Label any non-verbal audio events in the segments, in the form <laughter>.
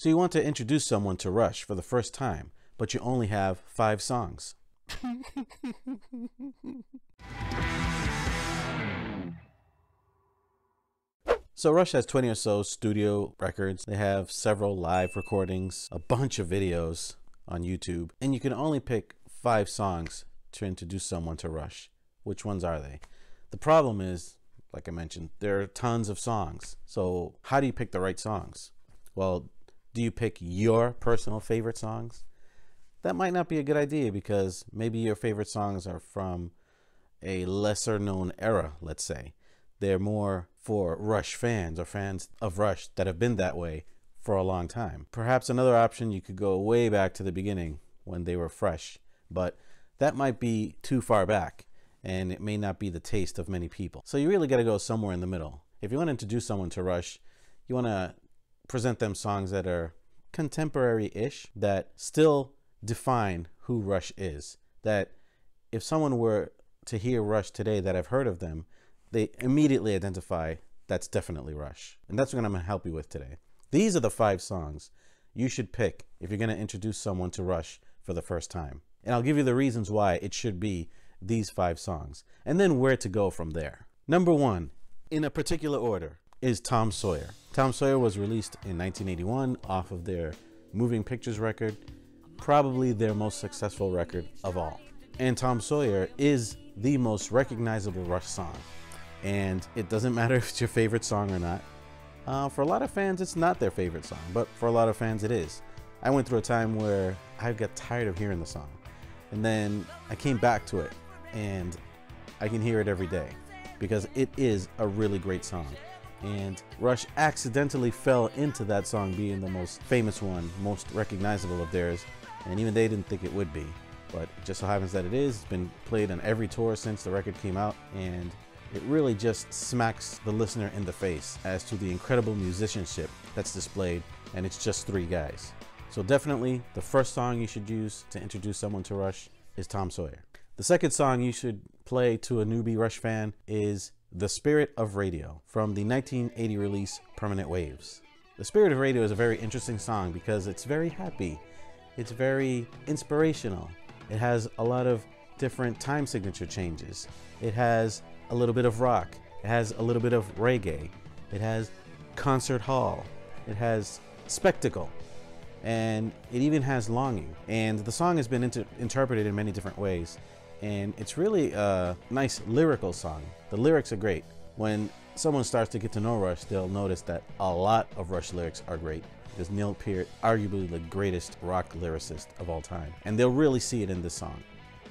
So you want to introduce someone to Rush for the first time, but you only have five songs. So Rush has 20 or so studio records. They have several live recordings, a bunch of videos on YouTube, and you can only pick five songs to introduce someone to Rush. Which ones are they? The problem is, like I mentioned, there are tons of songs. So how do you pick the right songs? Well, do you pick your personal favorite songs? That might not be a good idea because maybe your favorite songs are from a lesser known era, let's say. They're more for Rush fans or fans of Rush that have been that way for a long time. Perhaps another option, you could go way back to the beginning when they were fresh, but that might be too far back and it may not be the taste of many people. So you really got to go somewhere in the middle. If you want to introduce someone to Rush, you want to present them songs that are contemporary-ish, that still define who Rush is. That if someone were to hear Rush today that have heard of them, they immediately identify that's definitely Rush. And that's what I'm going to help you with today. These are the five songs you should pick if you're going to introduce someone to Rush for the first time. And I'll give you the reasons why it should be these five songs, and then where to go from there. Number one, in a particular order, is Tom Sawyer. Tom Sawyer was released in 1981 off of their Moving Pictures record, probably their most successful record of all. And Tom Sawyer is the most recognizable Rush song. And it doesn't <laughs> matter if it's your favorite song or not. Uh, for a lot of fans, it's not their favorite song, but for a lot of fans, it is. I went through a time where I got tired of hearing the song. And then I came back to it, and I can hear it every day because it is a really great song. And Rush accidentally fell into that song being the most famous one, most recognizable of theirs, and even they didn't think it would be. But it just so happens that it is. It's been played on every tour since the record came out, and it really just smacks the listener in the face as to the incredible musicianship that's displayed, and it's just three guys. So definitely the first song you should use to introduce someone to Rush is Tom Sawyer. The second song you should play to a newbie Rush fan is The Spirit of Radio from the 1980 release Permanent Waves. The Spirit of Radio is a very interesting song because it's very happy. It's very inspirational. It has a lot of different time signature changes. It has a little bit of rock. It has a little bit of reggae. It has concert hall. It has spectacle. And it even has longing. And the song has been inter interpreted in many different ways. And it's really a nice lyrical song. The lyrics are great. When someone starts to get to know Rush, they'll notice that a lot of Rush lyrics are great because Neil Peart, arguably the greatest rock lyricist of all time. And they'll really see it in this song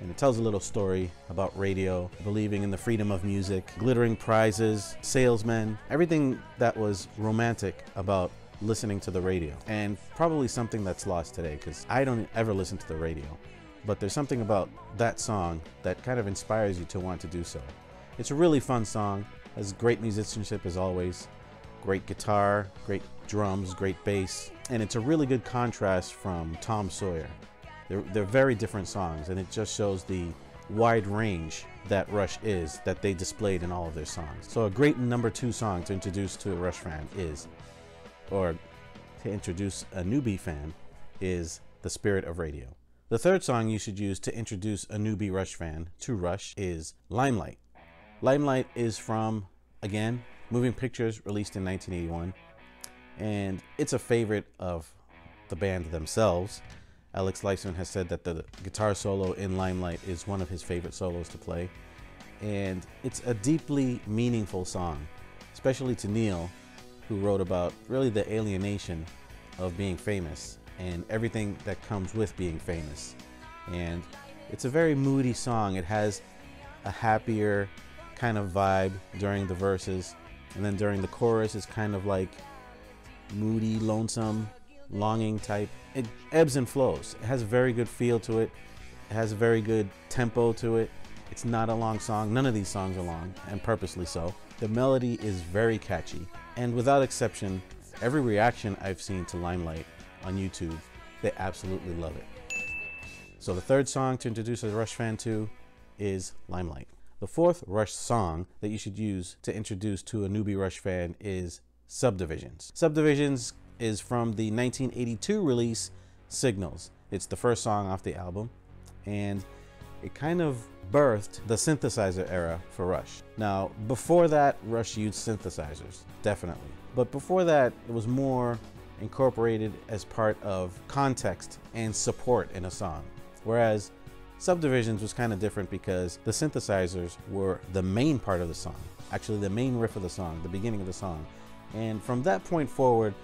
and it tells a little story about radio, believing in the freedom of music, glittering prizes, salesmen, everything that was romantic about listening to the radio. And probably something that's lost today because I don't ever listen to the radio. But there's something about that song that kind of inspires you to want to do so. It's a really fun song, has great musicianship as always, great guitar, great drums, great bass, and it's a really good contrast from Tom Sawyer. They're, they're very different songs, and it just shows the wide range that Rush is that they displayed in all of their songs. So a great number two song to introduce to a Rush fan is, or to introduce a newbie fan, is The Spirit of Radio. The third song you should use to introduce a newbie Rush fan to Rush is Limelight. Limelight is from, again, Moving Pictures, released in 1981, and it's a favorite of the band themselves. Alex Lifeson has said that the guitar solo in Limelight is one of his favorite solos to play. And it's a deeply meaningful song, especially to Neil, who wrote about really the alienation of being famous and everything that comes with being famous. And it's a very moody song. It has a happier kind of vibe during the verses. And then during the chorus, it's kind of like moody, lonesome, longing type. It ebbs and flows. It has a very good feel to it. It has a very good tempo to it. It's not a long song. None of these songs are long, and purposely so. The melody is very catchy, and without exception, every reaction I've seen to Limelight on YouTube, they absolutely love it. So the third song to introduce a Rush fan to is Limelight. The fourth Rush song that you should use to introduce to a newbie Rush fan is Subdivisions. Subdivisions is from the 1982 release Signals. It's the first song off the album, and it kind of birthed the synthesizer era for Rush. Now, before that, Rush used synthesizers, definitely. But before that, it was more incorporated as part of context and support in a song. Whereas Subdivisions was kind of different because the synthesizers were the main part of the song, actually the main riff of the song, the beginning of the song. And from that point forward,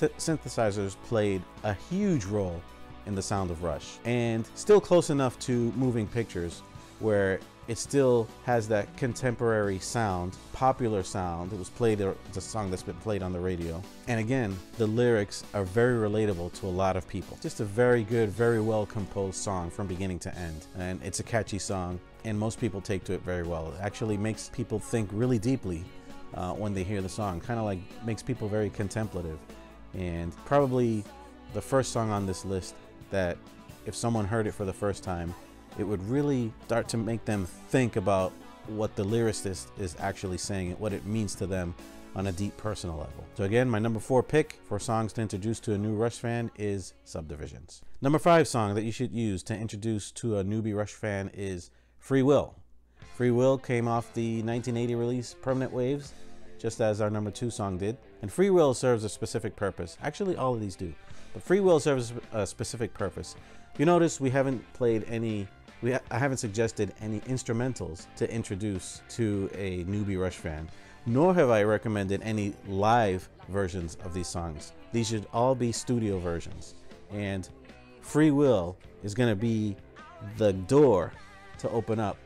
th- synthesizers played a huge role in the sound of Rush and still close enough to moving pictures where it still has that contemporary sound, popular sound. It was played, it's a song that's been played on the radio. And again, the lyrics are very relatable to a lot of people. Just a very good, very well composed song from beginning to end. And it's a catchy song, and most people take to it very well. It actually makes people think really deeply uh, when they hear the song, kind of like makes people very contemplative. And probably the first song on this list that if someone heard it for the first time, it would really start to make them think about what the lyricist is actually saying and what it means to them on a deep personal level. So again, my number four pick for songs to introduce to a new Rush fan is Subdivisions. Number five song that you should use to introduce to a newbie Rush fan is Free Will. Free Will came off the 1980 release Permanent Waves, just as our number two song did. And Free Will serves a specific purpose. Actually, all of these do. But Free Will serves a specific purpose. You notice we haven't played any we ha I haven't suggested any instrumentals to introduce to a newbie Rush fan, nor have I recommended any live versions of these songs. These should all be studio versions. And Free Will is going to be the door to open up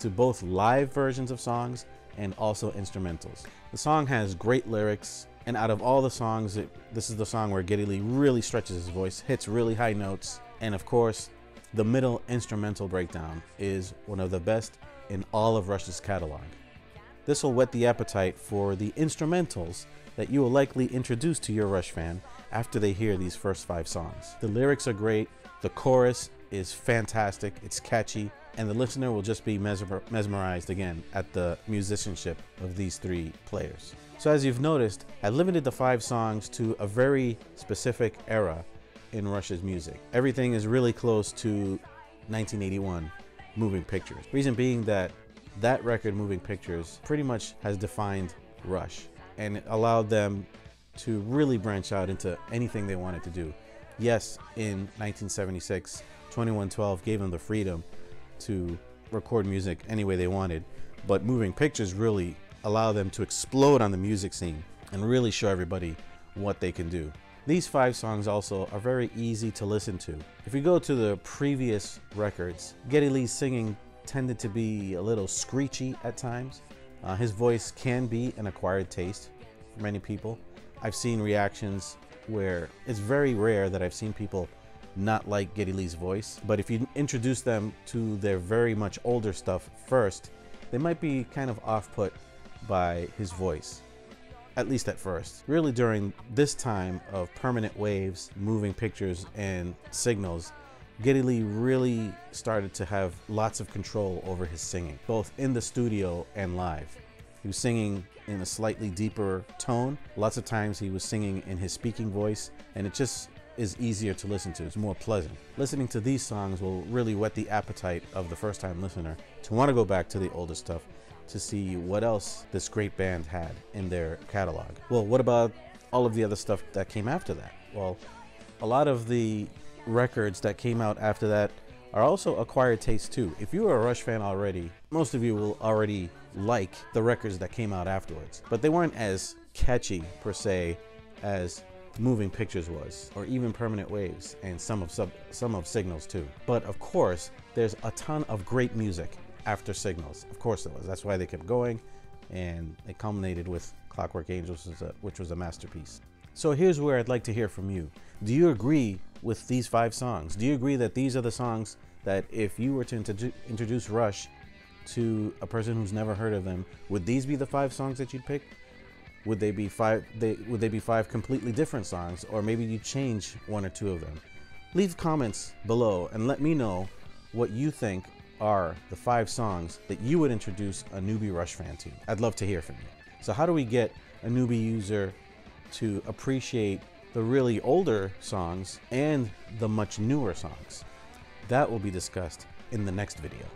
to both live versions of songs and also instrumentals. The song has great lyrics, and out of all the songs, it, this is the song where Geddy Lee really stretches his voice, hits really high notes, and of course, the middle instrumental breakdown is one of the best in all of Rush's catalog. This will whet the appetite for the instrumentals that you will likely introduce to your Rush fan after they hear these first five songs. The lyrics are great, the chorus is fantastic, it's catchy, and the listener will just be mesmer mesmerized again at the musicianship of these three players. So as you've noticed, I limited the five songs to a very specific era in Rush's music. Everything is really close to 1981 Moving Pictures. Reason being that that record, Moving Pictures, pretty much has defined Rush and allowed them to really branch out into anything they wanted to do. Yes, in 1976, 2112 gave them the freedom to record music any way they wanted, but Moving Pictures really allowed them to explode on the music scene and really show everybody what they can do. These five songs also are very easy to listen to. If you go to the previous records, Geddy Lee's singing tended to be a little screechy at times. Uh, his voice can be an acquired taste for many people. I've seen reactions where it's very rare that I've seen people not like Geddy Lee's voice, but if you introduce them to their very much older stuff first, they might be kind of off put by his voice at least at first. Really during this time of permanent waves, moving pictures, and signals, Geddy Lee really started to have lots of control over his singing, both in the studio and live. He was singing in a slightly deeper tone. Lots of times he was singing in his speaking voice, and it just is easier to listen to. It's more pleasant. Listening to these songs will really whet the appetite of the first time listener to want to go back to the older stuff to see what else this great band had in their catalog. Well, what about all of the other stuff that came after that? Well, a lot of the records that came out after that are also acquired taste too. If you are a Rush fan already, most of you will already like the records that came out afterwards, but they weren't as catchy per se as Moving Pictures was, or even Permanent Waves, and some of sub, some of Signals too. But of course, there's a ton of great music after Signals. Of course, it was. That's why they kept going, and it culminated with Clockwork Angels, which was a masterpiece. So here's where I'd like to hear from you. Do you agree with these five songs? Do you agree that these are the songs that if you were to introduce Rush to a person who's never heard of them, would these be the five songs that you'd pick? Would they be five? They, would they be five completely different songs, or maybe you change one or two of them? Leave comments below and let me know what you think are the five songs that you would introduce a newbie Rush fan to? I'd love to hear from you. So how do we get a newbie user to appreciate the really older songs and the much newer songs. That will be discussed in the next video.